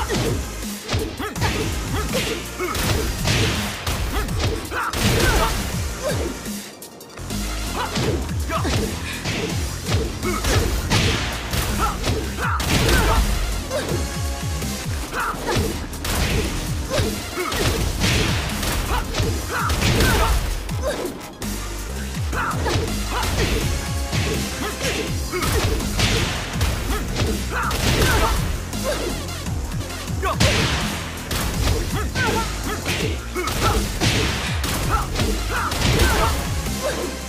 Huh! Let's go.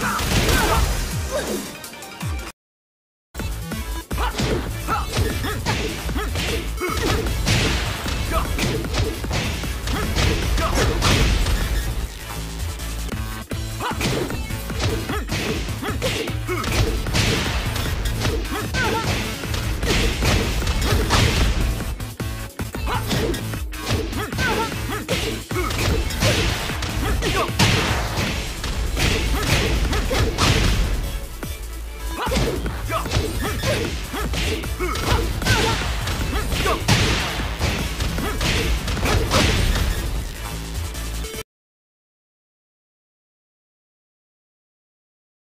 哈哈哈 Hey!